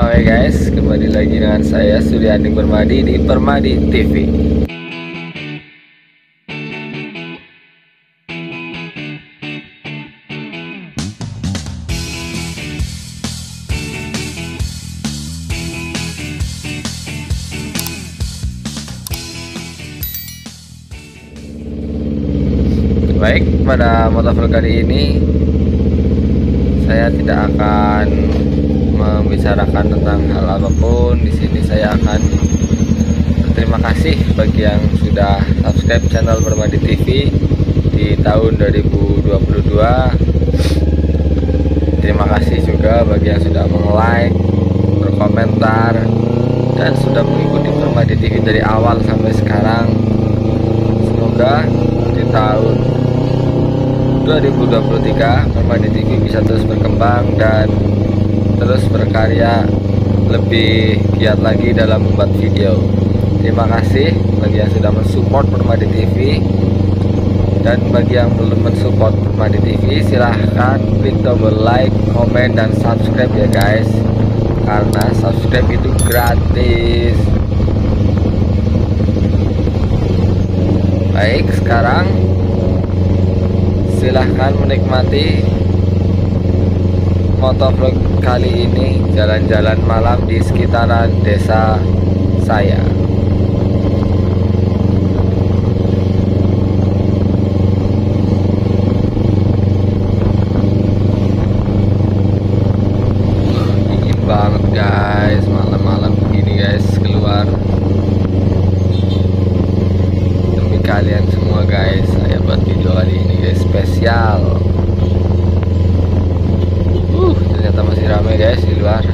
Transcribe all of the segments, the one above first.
Oke guys, kembali lagi dengan saya Suryani Permadi di Permadi TV. Baik, pada motovlog kali ini saya tidak akan membicarakan tentang hal apa pun. Di sini saya akan berterima kasih bagi yang sudah subscribe channel Permadi TV di tahun 2022. Terima kasih juga bagi yang sudah meng-like, berkomentar, dan sudah mengikuti Permadi TV dari awal sampai sekarang. Semoga di tahun 2023 Permadi TV bisa terus berkembang dan terus berkarya lebih giat lagi dalam membuat video. Terima kasih bagi yang sudah mensupport Permadi TV dan bagi yang belum mensupport Permadi TV silahkan klik tombol like, komen, dan subscribe ya guys. Karena subscribe itu gratis. Baik sekarang silahkan menikmati motovlog kali ini jalan-jalan malam di sekitaran desa saya. Dingin banget guys. Malam-malam begini guys keluar. Demi kalian semua video kali ini guys. Spesial. Uh ternyata masih ramai guys di luar.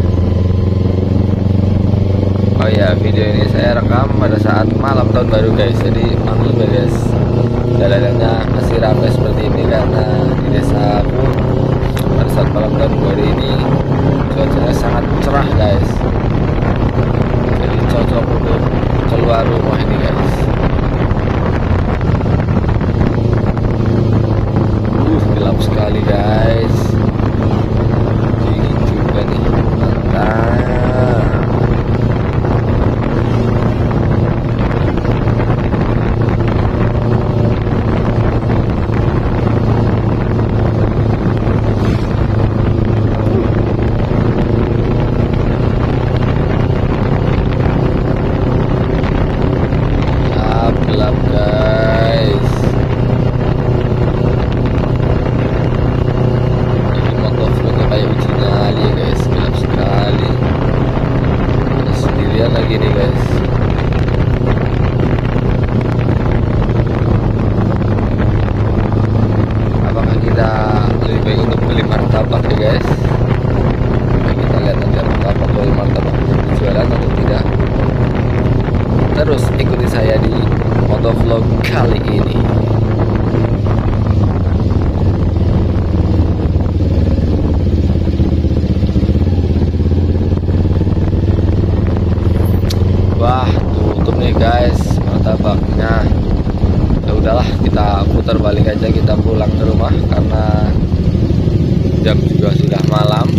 Oh ya video ini saya rekam pada saat malam tahun baru guys. Jadi maklum ya guys. Jalanannya masih ramai seperti ini karena di desa aku pada saat malam tahun baru ini cuacanya sangat cerah guys. Jadi cocok untuk keluar rumah ini guys sekali guys dingin juga nih mantap gelap gelap guys ini motovlognya kayak uji nyali ya guys gelap sekali Ada sendirian lagi nih guys apakah kita lebih baik untuk beli martabak ya guys Coba kita lihat nanti martabak beli martabak jualan atau tidak terus ikuti saya di motovlog kali ini. Wah tutup nih guys. Martabaknya ya udahlah kita putar balik aja kita pulang ke rumah karena jam juga sudah malam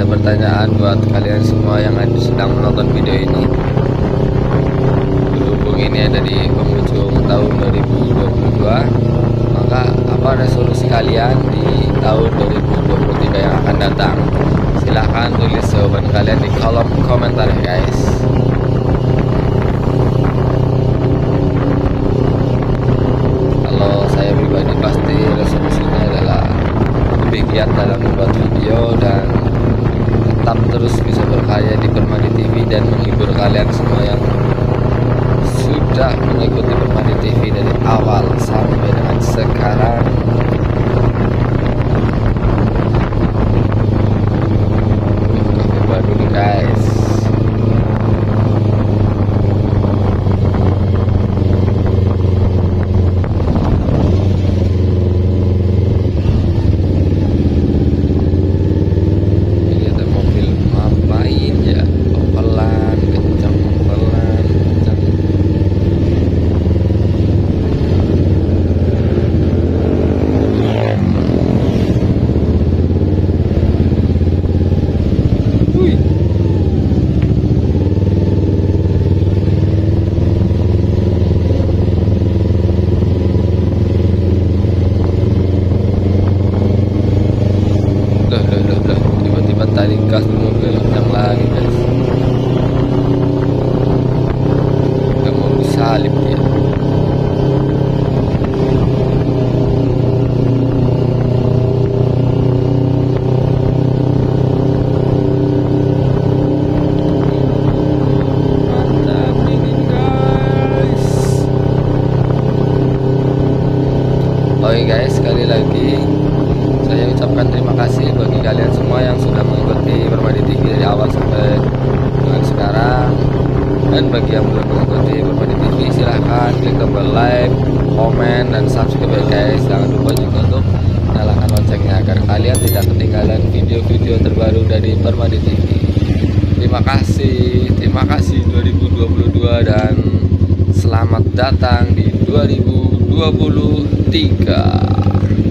ada pertanyaan buat kalian semua yang sedang menonton video ini. Berhubung ini ada di penghujung tahun 2022 maka apa resolusi kalian di tahun 2023 yang akan datang? Silahkan tulis jawaban kalian di kolom komentar ya, guys. Kalau saya pribadi pasti resolusinya adalah lebih giat dalam Mantap ini guys sekali lagi saya ucapkan terima kasih bagi kalian semua yang sudah mengikuti Permadi TV dari awal sampai sekarang dan bagi yang belum mengikuti Permadi TV silahkan klik tombol like, komen, dan subscribe ya guys. Jangan lupa juga untuk nyalakan loncengnya agar kalian tidak ketinggalan video-video terbaru dari Permadi TV terima kasih. Terima kasih 2022 dan selamat datang di 2023